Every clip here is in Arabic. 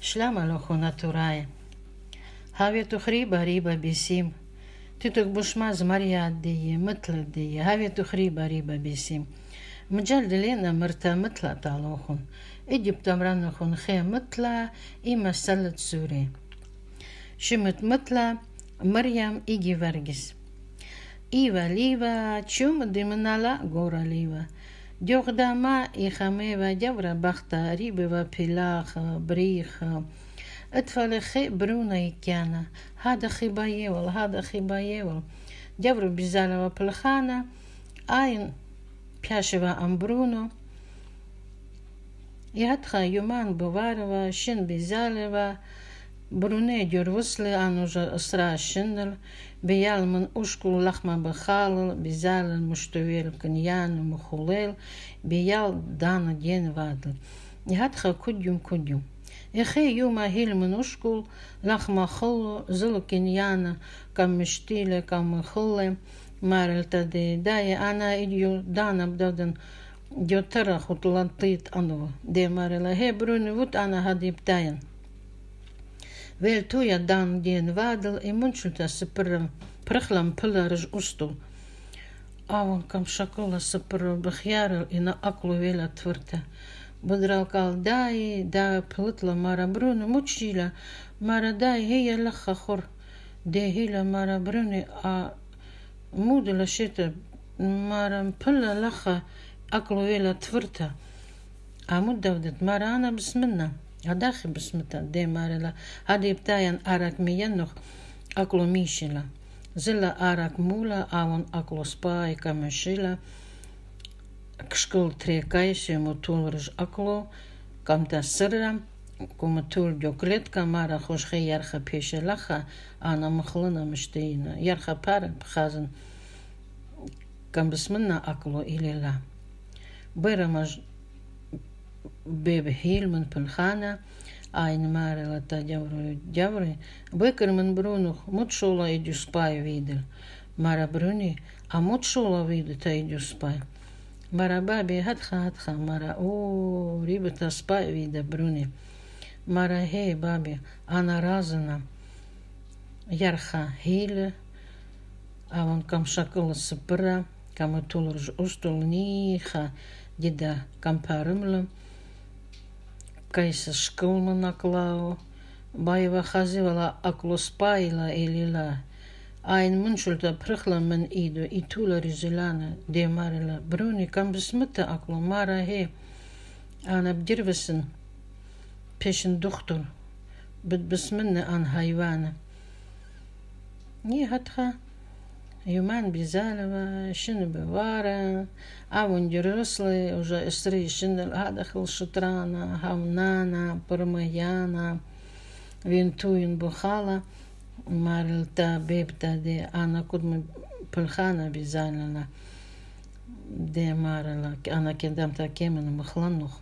Шляма лоху натурае. Хаве тухриба риба бисим. Титок бушмаз марьяддие, мытлдие. Хаве тухриба риба бисим. مجال دلينا مرتا متلا تالوخون إجيب تمرانخون خي متلا إما سلت سوري شمت متلا مريم إيجي ورگس إيوا ليوا تشوم دمنالا غورا ليوا Дьогдама ихамева дявра бахта рибева пилах брих اتفالخي برونا يكيانا هذا خبايول هذا خبايول ديورو بزانا وبلخانا اين بياشوا ام برونو ياتخا يومان بواروا شن بزالوا Brune Gjurvusli Anuja Sra Shindel, Bijalman Ushkul Lachma Bachalel, Bizalel Mushtuvel Kanyan Muhulel, Bijal Dana Den Vadel. Iatha Kudjum Kudjum. Ехе юма хильмен ушкул, лахма холло, зылу киньяна, кам миштиле, кам хулле, Mārel tad daja ana idio dānam dodan jo tara hut lantit anu. De Mārela Vēl tojā dangien vādal i munčultā sapra prahlam pilārž ustu. Аван камшакола сапыр бахьярыл и на аклу веля твырта. Будралкал дай, да плытла мара бруны мучила, мара дай хея лаха хор. Дехила мара бруны, а мудила шета мара пыла лаха аклу веля твырта. А муддавдет мара ана бисминна. هداخي بسمتا دي مارلا هدي بتاين أراك مينوخ أكلو ميشلا زلا أراك مولا أون أكلو سباي كمشيلا كشكل تريكايشي مطول أكلو كم تسرم كم تول جوكلت كمارا خوش خي يرخى بيش لخا أنا مخلنا مشتينا يرخى بارك بخازن Бебе Хильман, Пенхана, Айн Марила та Дявру Дявры, Бекерман Брунух, Мутшула и Дюспай видел. Мара Бруни, а Мутшула видел та и Дюспай. Мара Баби Хатха Хатха, Мара О, Риба та Спай вида Бруни. Мара Хей Баби, Ана Разана, Ярха Хиле, а вон Камшакула Сапра, Каматулр Устул Ниха, Деда Кампарымлам, кайсы шкылмын аклау баева хазивала аклоспайла хе. Доктор бит бисминна ан хайвана. Не хатха. Юман Бизалева, Шина Бевара, Авон Дюрюсли, уже Эсри Шиндер Адахил Шутрана, Хаунана, Пармаяна, Винтуин Бухала, Марилта Бебта де Анна Кудма Пульхана Бизалена, де Марила, Анна Кедамта Кемен Махланух,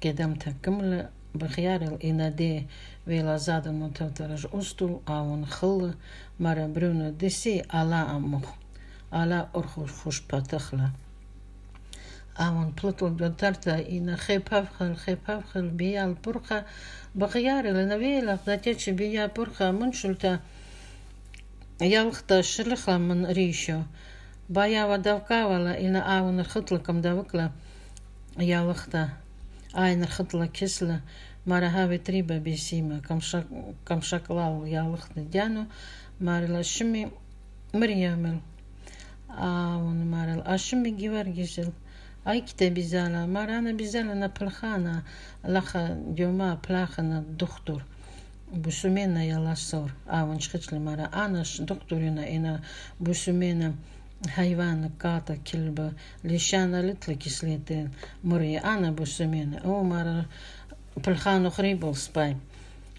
Кедамта Камля, Бахьярил и Наде Вела Задан Мутатараж Устул, Авон Хилла, زادن متوترج أستو أون خل مرا برونو دسي على أمخ على أرخوش خوش باتخلا أون بلطل دوترتا إن خيبافخل خيبافخل بيا البرخة بخيار لنبيلا داتيتش بيا برخة منشلتا يالختا شلخلا من ريشو بايا ودوكاولا إن أون الخطلكم دوكلا يالختا Aina Hatla Kisla, Marahavi Triba მარილა შმი მრიამელ აუნ მარილ აშმი გივარგიჟილ აი კიტები ზალა მარანა ბიზალა ნაფლხანა ლახა ჯომა ფლახანა დოქტორ бусумена А, он чхичли мара. Анаш докторина ина бусумена хайвана ката килба лишана литла кислетен мури ана бусумена. О мара пылхан хрибол спай.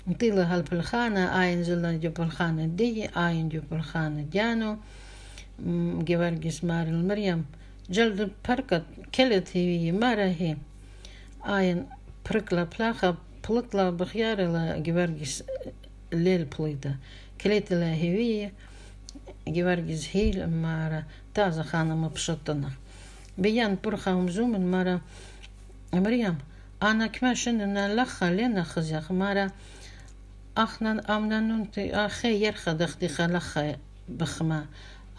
نطيلا هالبلخانة آين زلا جو بالخانة دي آين جو بالخانة جانو جوارجس مار المريم جلد بركة كلت هي مرة هي آين بركلا بلاخة بلطلا بخيار جوارجس ليل بليتا كليت لا هي heel maar taza khana mapshatana. Beyan pur khawm zumen mara Mariam أنا كماشن אחנן אמננונטי, אחי ירחדך דחלכה בחמה.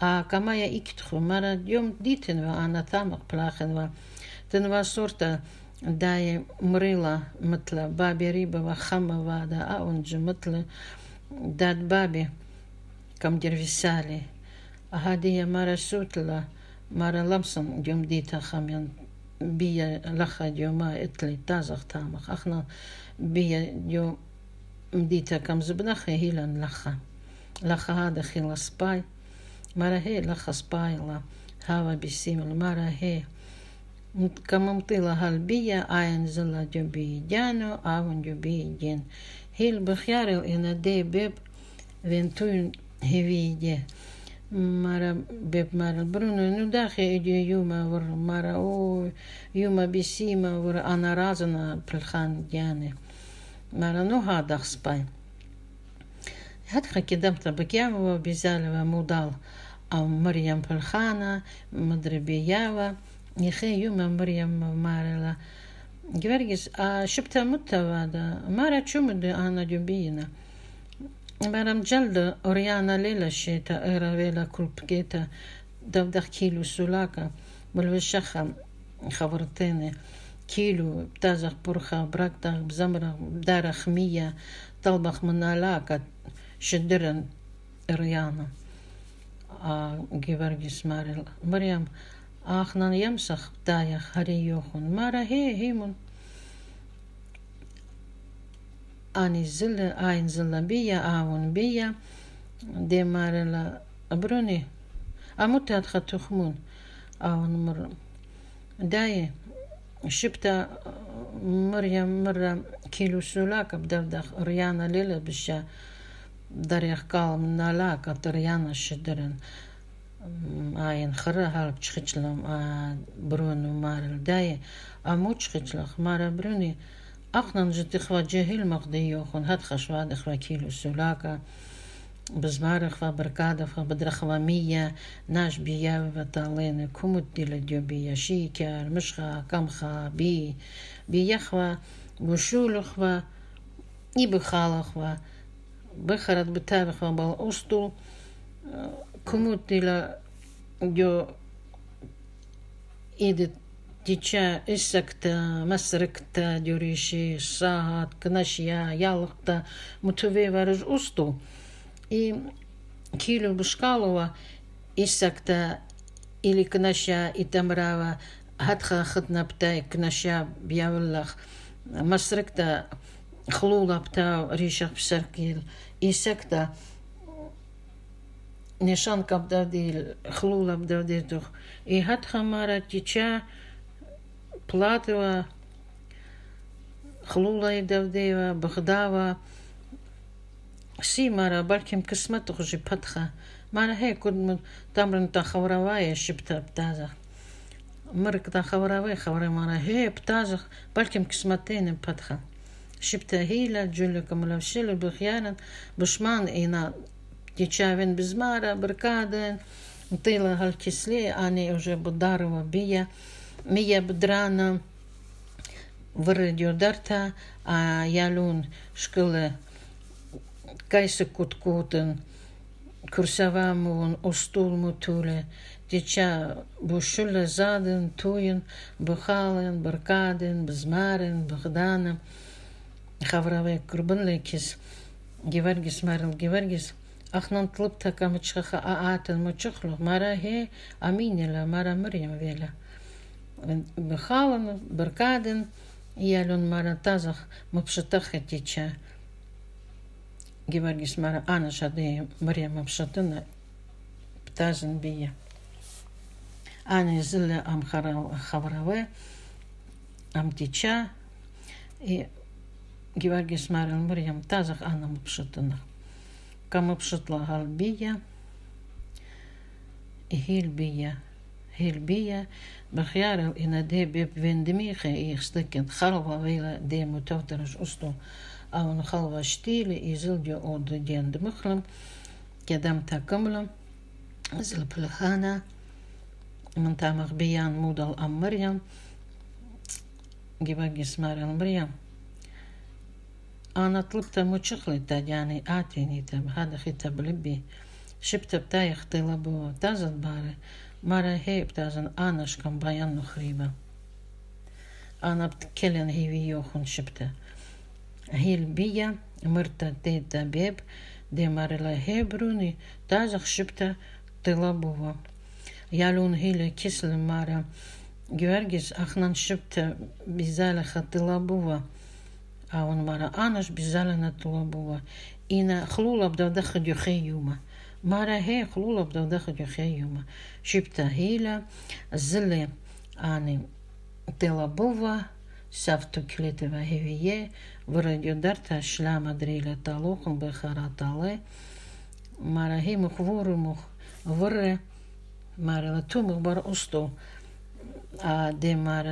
הקמה יאיקתכו, מרא יום דיתן וענתמך פלחן ותנווה סורתא дае мрыла мытла бабе рибова хамова да а он же мытла дат бабе камдир висали агадия мара сутла мара ламсан дюм дита хамян бия лаха дюма этли тазах тамах ахна бия дюм مديتا كم زبنخ هيلان لخا لخا هذا خيلا سباي مرا هي لخا سباي لا هوا بسيم المرا هي كم كممطيلا هالبيا آين زلا جبي جانو آون جبي جين هيل بخيارو إن دي بيب وينتون هيفيجي مرا بيب مرا برونو نو داخي إجي يوما ور مرا أو يوما بسيما ور أنا رازنا بلخان جاني nu hadach spay هاد كدمت بكيام وبزال ومودال أو مريم فالخانة مدربياوة يخي يوم مريم مارلا جورجس شبتا متوادا مارا تشومد أنا جنبينا مرم جلد أوريانا ليلة شيتا إيرا ويلا كولبكيتا دفدخ كيلو سولاكا بالوشخة خبرتيني كيلو بتازخ برخة براكتا بزمرة دارة خمية طلبخ من علاقة شدرن ريانا آه، جيفرجي سماريل مريم آخنا يمسخ بتايا خري يوخن. مارا هي هيمون آني زل آين زل بيا آون بيا. دي ماريلا بروني آموت اتخطوخمون آون مر. دايه Шыпта мыря мырра келусула капдавдах рьяна лила бища дарях калм нала кат рьяна шидырын айн хыры халып чыхычлам бруну марылдай аму чыхычлах мара бруни ахнан житихва жехил махды йохон хат хашва дихва келусулака сулака بزمارخ و برکادخ و بدرخ و مية ناش بيا وطالين كومت ديلا ديو بيا شيكر مشخا كمخا بي بيخوا وشولخ و يبخالخ و بخرت بتابخ بال أسطو كموت إلى جو إيدت تيچا إسكتا مسركتا دوريشي ساعات كناشيا يالقتا متوي ورج أسطو и килю бушкалова исакта или кнаша и тамрава хатха хатнаптай кнаша бьявлах масректа хлулапта ришах псаркил исакта нишан кабдадил хлулабдадил тух и хатха мара тича платова хлула и давдева бахдава سي مرة بلكم كسمت غجي بطخة مرة هي كنت تمرن تا خورواية شبتا بتازخ مرك تا خورواية خوري مرة هي بتازخ بلكم كسمتين بطخة شبتا هيلا جولكم لو شيل بخيانا بشمان إنا تيشافين بزمارة بركادن طيلة هالكسلي أنا уже بضاروا بيا مية بدرانا ورد يودرتا а ялун школы Kajse kutkuten, kursavamuvun ostulmutule, Дича бушуля заден, туен, бухален, баркаден, бзмарен, бахданен, хавраве курбанлекис, геваргис марил геваргис, ахнан тлып така мчхаха аатен мчхлу, мара хе аминела, мара мрим вела. Бухален, баркаден, ялун мара тазах, мпшатах дича. Georgis Mara Ana šādī Marijam apšatuna птазен bija. Аня зиле ам хавраве, ам тича, и Георгис Марин Мариям тазах ана мпшатына. Кам мпшатла галбия, и хилбия. Хилбия, бахярил и на де беб вендемиха и их стыкен халва вейла де мутавтараш усту. أو خلوة شتيلي إزل جو أود ديان دمخلم كدام تاكملم زل بلخانة من تامغ بيان مودل أم مريم гибагис марел мриям. أنا طلبت مشخلة يعني آتيني تب هذا خطاب لبي شبت بتايخ طلبو تازن باري مرة هي بتازن أنا شكم بيان نخريبة أنا بتكلن هي ويوخن شبته Хельбия мырта тетабеб демарла хебруни тазах шипта тылабува. Ялун хиле кислы мара Георгис ахнан шипта бизала хатылабува. А он мара анаш бизала на тылабува. И на хлулаб да дахадюхе юма. მარა ჰე ხლულობ და დახჯო ხე იუმა შიფთა ჰილა ზლე ანი დელაბოვა სავთო ქლეტევა ჰევიე врадиодарта шлама дрила талохан бехаратале. Мара хе мухвору мух вре, мара латумух бар усту. демар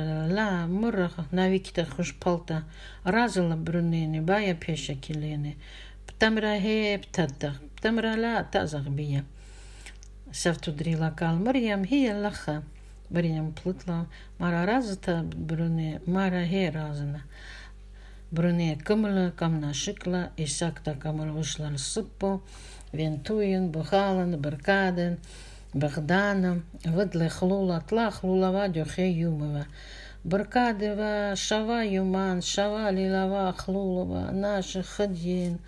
мур навикта хуш палта разала брунени бая пеша килени птамра хе птадда птамра ла тазах бия савту дрила кал Марьям хия лаха Марьям плытла мара разата бруне мара хе разана Брунея Кымыла, Камнашикла, Исакта Камырлышлан Сыппо, Вентуин, Бухалан, Беркаден, хлула, тла Тлахлулава, Дюхе Юмова. Баркадева, Шава Юман, Шава Лилава, Хлулова, Наша Хадьин,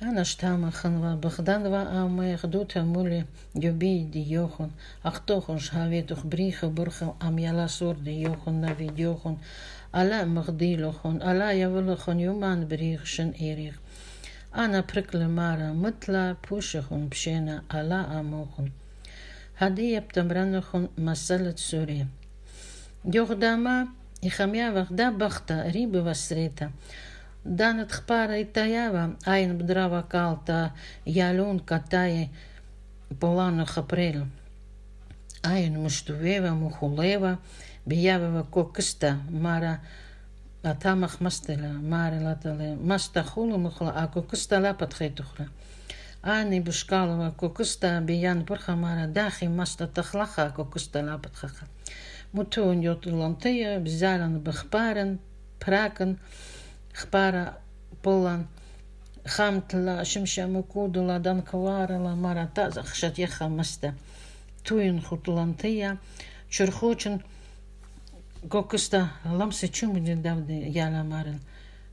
Анаштамаханва, Бахданва Амех, Дута Мули, Дюби Ди Йохан, Ахтохан Шаветух Бриха Бурха, Амьяла Сурди Йохан, Нави Йохан, Alle magdélochon, Alla jawëllechen Jomaan bereegchen eerig. Anna prikle mare mutla puchechon pschene Alla amochen. Hadi heb dem brennechon masellet Suré. Jogdama Ихамявахда бахта рибы васрета. Данат хпара и таява, айн бдрава калта, ялюн катае, полану хапрелю. Aina Mustueva Mujuleva Bijaveva Kokista Mara Atamach Mastela Mara Latale Mastahulu Mujla A Kokista Lapat Getuchra Ani Buskalova Kokista Bijan Burga Mara Dachi Masta Tachlacha Kokista Lapat Gacha Mutoon Jotulantea Bizaran Begparen Praken Gpara Polan خامت لا شمشة مكود ولا دنكوار لا مرة تازخ شتيخة مسته туын хутлантыя чурхочын гокыста ламсы чумдин давды яламарын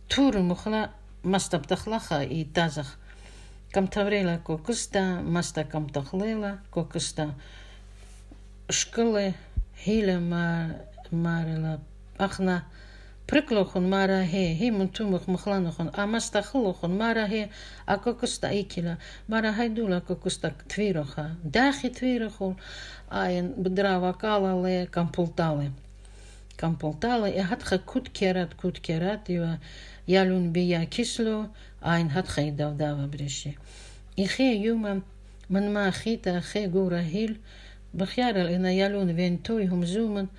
туры мухла мастаптахлаха и тазах камтаврела кокыста маста камтахлела кокыста шкылы хиле марила ахна Priklochon marahe, himuntumach machlanochon, amastacholochon marahe, akokusta ikila, marahaidula akokusta twirocha, dachi twirochon, ayen bedrawa kalale kampultale. Kampultale, je had gekut kerat, kut kerat, je jalun bija kislo, ayen had geidavdava brisje. Iche juman, man ma gita, ge gura hil, Begjaral in a jalun wen toy hum zoomen,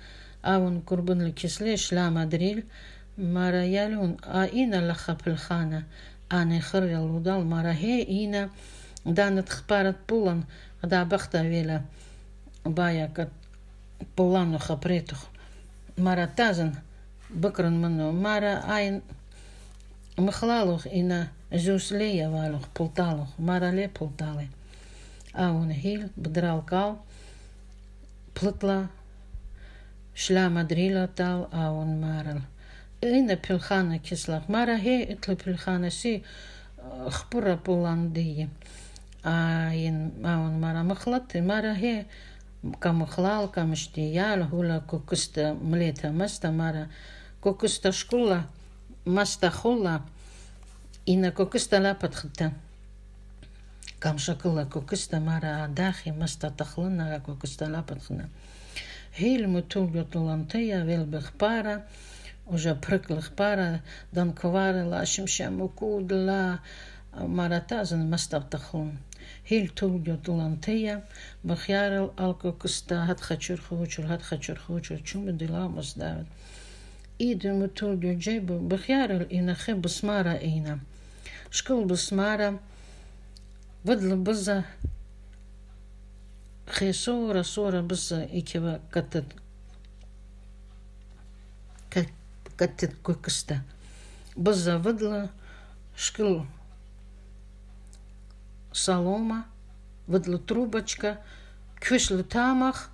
אהון קורבן לקשלש, למה דריל, מרה ילון, אינא לכה פלחנה, אנא חריה לודל, марахе ина данат хпарат пулан, да бахта веля баякат пулану хапретух. Мара тазан быкрын мыну, мара айн мыхлалух ина жуслея валух пулталух, мара ле пулталы. А он хил бдралкал плытла مدريلا تال أون مارل إنا بلخانة كسلاخ مرا هي إتل بلخانة سي خبرة بولاندية آين أون مرا مخلط مرا هي كمخلال كمشتيال هولا كوكستا مليتا مستا مرا كوكستا شكولا مستا خولا إنا كوكستا لا بتختا كم شكلا كوكستا مرا داخي مستا تخلنا كوكستا لا بتخنا Heel toe талантия вел бехпара, уже прыклых пара, дан кварила, шимшаму кудла, маратазан мастав тахлун. Heel toe талантия, бахярил алкокуста, хат хачур хучур, хат хачур хучур, чум дила маздавит. Идем toe джейбу, бахярил инахе бусмара ина. Школ бусмара, بدل بزا Хесора сора бза икева катет катет көкіста. Быза выдла шкил салома выдла трубочка, квешла тамах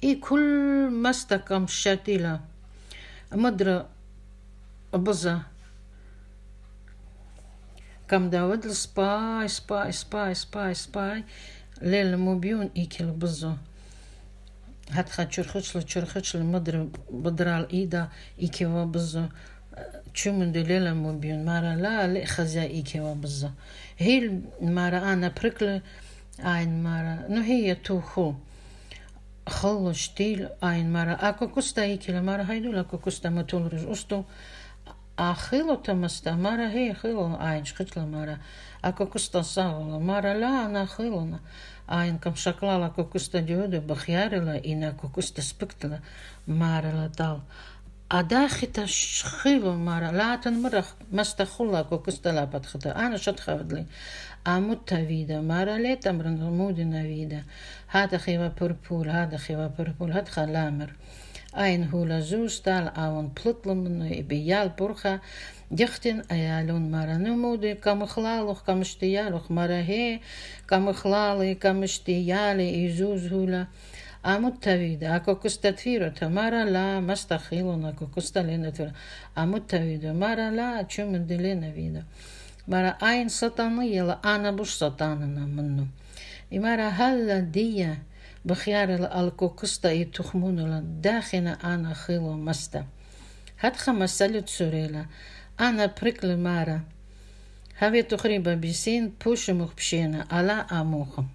и кул мастакам шатила. Мадра кам да выдла спай, спай, спай, спай, спай, ليل موبيون إيكل بزو. هاتخا تشرخشل تشرخشل مدر بدرال إيدا إيكي وبزو تشومن دو ليلة موبيون مارا لا لي خزا إيكي وبزو هي مارا أنا بركل أين مارا. نو هي توخو خلو شتيل أين مارا. أكو كوستا إيكي لمارا هيدو لأكو كوستا متول رجوستو אכילו תמסתה, מרה הי אכילו אין שחית למרה, הקוקוסתה סאולה, מרה לה אנה אכילו נא, אין כמשקלה לה קוקוסתה דיודה, בחיירי לה, הנה הקוקוסתה ספקטלה, מרה לה דל. הדחית שחילו מרה, לה תנמרח, מסתה חולה, קוקוסתה לה פתחתה, אנה שתחבת לי. عمود تاويدا مارا ليت أمرن عمود ناويدا هذا خيبة بربول هذا خيبة بربول هذا خلامر Ein hula zoestal awan plutlemen biyal burga. Dichtin ayalun maranumude kamchlaloch kamshtiyaloch marahe kamchlali kamshtiyali izuz hula. Amut tavida, ako kustatfiro tamara la mastakhilon ako kustalena tura. Amut tavida, mara la chumendelena vida. Mara ein satanı yela ana bush بخيار الكوكستا يتخمون داخنا أنا خيلو مستا هاد خمسة تسوريلا أنا بريكل مارا هاوي تخريبا بيسين بوش مخبشينا. على أموخم.